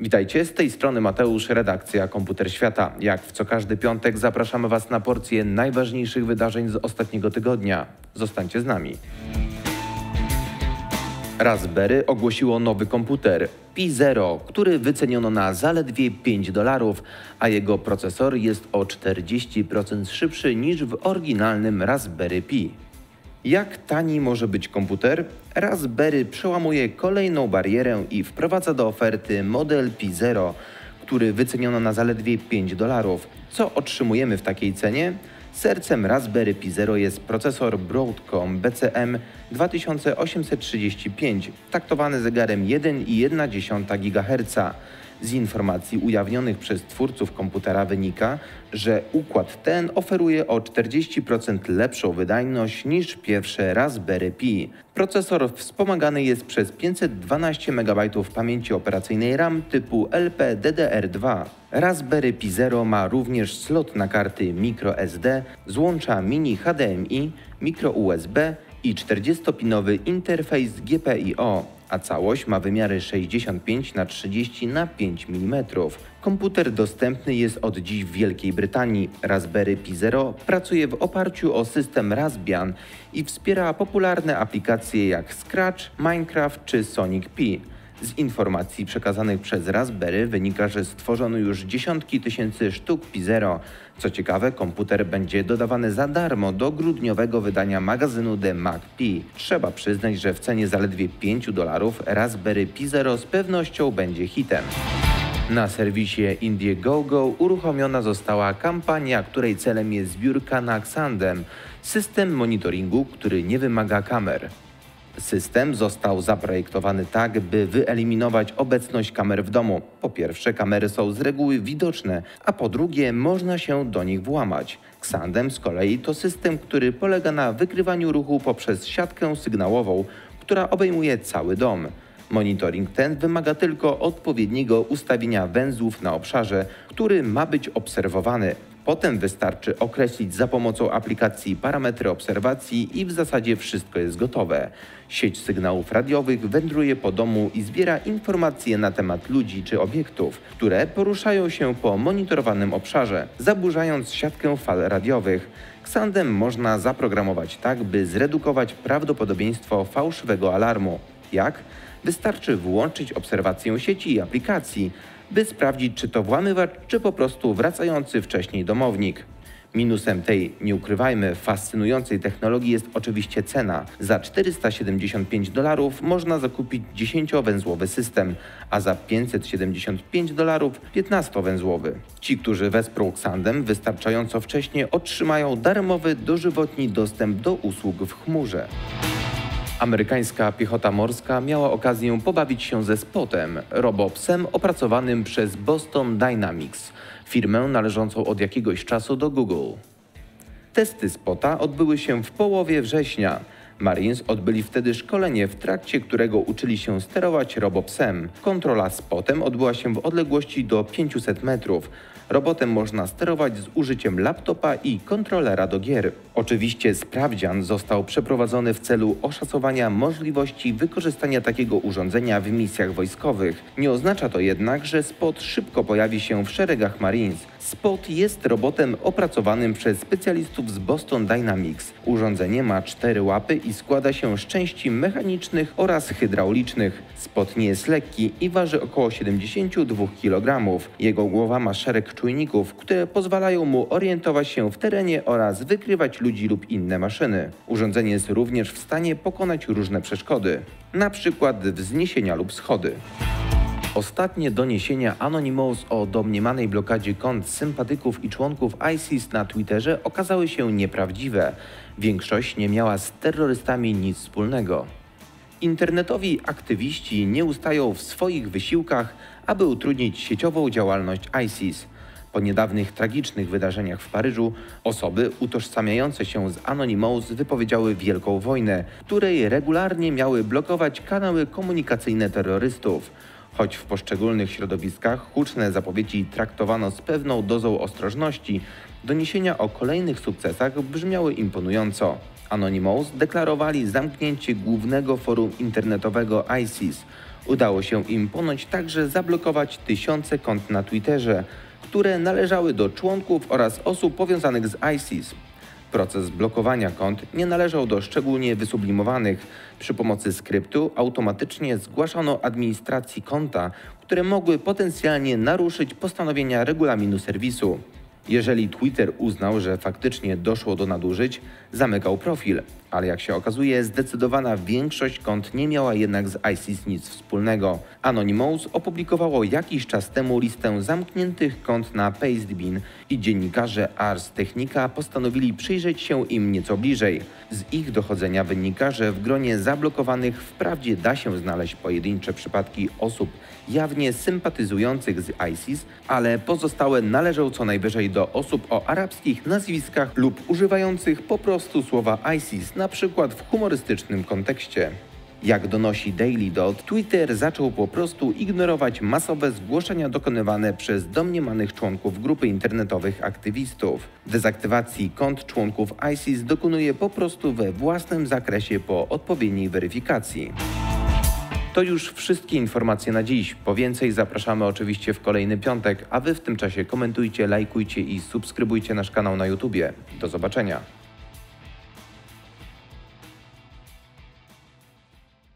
Witajcie, z tej strony Mateusz, redakcja Komputer Świata. Jak w co każdy piątek zapraszamy Was na porcję najważniejszych wydarzeń z ostatniego tygodnia. Zostańcie z nami. Raspberry ogłosiło nowy komputer Pi Zero, który wyceniono na zaledwie 5 dolarów, a jego procesor jest o 40% szybszy niż w oryginalnym Raspberry Pi. Jak tani może być komputer? Raspberry przełamuje kolejną barierę i wprowadza do oferty model Pi Zero, który wyceniono na zaledwie 5 dolarów. Co otrzymujemy w takiej cenie? Sercem Raspberry Pi Zero jest procesor Broadcom BCM 2835, taktowany zegarem 1,1 GHz. Z informacji ujawnionych przez twórców komputera wynika, że układ ten oferuje o 40% lepszą wydajność niż pierwsze Raspberry Pi. Procesor wspomagany jest przez 512 MB pamięci operacyjnej RAM typu LPDDR2. Raspberry Pi Zero ma również slot na karty microSD, złącza mini HDMI, micro USB i 40-pinowy interfejs GPIO a całość ma wymiary 65 na 30 na 5 mm. Komputer dostępny jest od dziś w Wielkiej Brytanii. Raspberry Pi Zero pracuje w oparciu o system Raspbian i wspiera popularne aplikacje jak Scratch, Minecraft czy Sonic Pi. Z informacji przekazanych przez Raspberry wynika, że stworzono już dziesiątki tysięcy sztuk Pi Zero. Co ciekawe, komputer będzie dodawany za darmo do grudniowego wydania magazynu The Mac Pi. Trzeba przyznać, że w cenie zaledwie 5 dolarów Raspberry Pi Zero z pewnością będzie hitem. Na serwisie Indiegogo uruchomiona została kampania, której celem jest zbiórka na Xandem, system monitoringu, który nie wymaga kamer. System został zaprojektowany tak, by wyeliminować obecność kamer w domu. Po pierwsze, kamery są z reguły widoczne, a po drugie, można się do nich włamać. Xandem z kolei to system, który polega na wykrywaniu ruchu poprzez siatkę sygnałową, która obejmuje cały dom. Monitoring ten wymaga tylko odpowiedniego ustawienia węzłów na obszarze, który ma być obserwowany. Potem wystarczy określić za pomocą aplikacji parametry obserwacji i w zasadzie wszystko jest gotowe. Sieć sygnałów radiowych wędruje po domu i zbiera informacje na temat ludzi czy obiektów, które poruszają się po monitorowanym obszarze, zaburzając siatkę fal radiowych. Ksandem można zaprogramować tak, by zredukować prawdopodobieństwo fałszywego alarmu. Jak? Wystarczy włączyć obserwację sieci i aplikacji, by sprawdzić, czy to włamywacz, czy po prostu wracający wcześniej domownik. Minusem tej, nie ukrywajmy, fascynującej technologii jest oczywiście cena. Za 475 dolarów można zakupić 10-węzłowy system, a za 575 dolarów 15-węzłowy. Ci, którzy wesprą Xandem wystarczająco wcześnie otrzymają darmowy dożywotni dostęp do usług w chmurze. Amerykańska piechota morska miała okazję pobawić się ze Spotem, robopsem opracowanym przez Boston Dynamics, firmę należącą od jakiegoś czasu do Google. Testy Spota odbyły się w połowie września. Marines odbyli wtedy szkolenie, w trakcie którego uczyli się sterować robopsem. Kontrola spotem odbyła się w odległości do 500 metrów. Robotem można sterować z użyciem laptopa i kontrolera do gier. Oczywiście sprawdzian został przeprowadzony w celu oszacowania możliwości wykorzystania takiego urządzenia w misjach wojskowych. Nie oznacza to jednak, że Spot szybko pojawi się w szeregach Marines. Spot jest robotem opracowanym przez specjalistów z Boston Dynamics. Urządzenie ma cztery łapy i składa się z części mechanicznych oraz hydraulicznych. Spot nie jest lekki i waży około 72 kg. Jego głowa ma szereg czujników, które pozwalają mu orientować się w terenie oraz wykrywać ludzi lub inne maszyny. Urządzenie jest również w stanie pokonać różne przeszkody, przykład wzniesienia lub schody. Ostatnie doniesienia Anonymous o domniemanej blokadzie kont sympatyków i członków ISIS na Twitterze okazały się nieprawdziwe. Większość nie miała z terrorystami nic wspólnego. Internetowi aktywiści nie ustają w swoich wysiłkach, aby utrudnić sieciową działalność ISIS. Po niedawnych tragicznych wydarzeniach w Paryżu osoby utożsamiające się z Anonymous wypowiedziały wielką wojnę, której regularnie miały blokować kanały komunikacyjne terrorystów. Choć w poszczególnych środowiskach huczne zapowiedzi traktowano z pewną dozą ostrożności, doniesienia o kolejnych sukcesach brzmiały imponująco. Anonymous deklarowali zamknięcie głównego forum internetowego ISIS Udało się im ponoć także zablokować tysiące kont na Twitterze, które należały do członków oraz osób powiązanych z ISIS. Proces blokowania kont nie należał do szczególnie wysublimowanych. Przy pomocy skryptu automatycznie zgłaszano administracji konta, które mogły potencjalnie naruszyć postanowienia regulaminu serwisu. Jeżeli Twitter uznał, że faktycznie doszło do nadużyć, zamykał profil, ale jak się okazuje, zdecydowana większość kont nie miała jednak z ISIS nic wspólnego. Anonymous opublikowało jakiś czas temu listę zamkniętych kont na Pastebin i dziennikarze Ars Technica postanowili przyjrzeć się im nieco bliżej. Z ich dochodzenia wynika, że w gronie zablokowanych wprawdzie da się znaleźć pojedyncze przypadki osób jawnie sympatyzujących z ISIS, ale pozostałe należą co najwyżej do osób o arabskich nazwiskach lub używających po prostu słowa ISIS, na przykład w humorystycznym kontekście. Jak donosi Daily Dot, Twitter zaczął po prostu ignorować masowe zgłoszenia dokonywane przez domniemanych członków grupy internetowych aktywistów. Dezaktywacji kont członków ISIS dokonuje po prostu we własnym zakresie po odpowiedniej weryfikacji. To już wszystkie informacje na dziś. Po więcej zapraszamy oczywiście w kolejny piątek, a Wy w tym czasie komentujcie, lajkujcie i subskrybujcie nasz kanał na YouTubie. Do zobaczenia.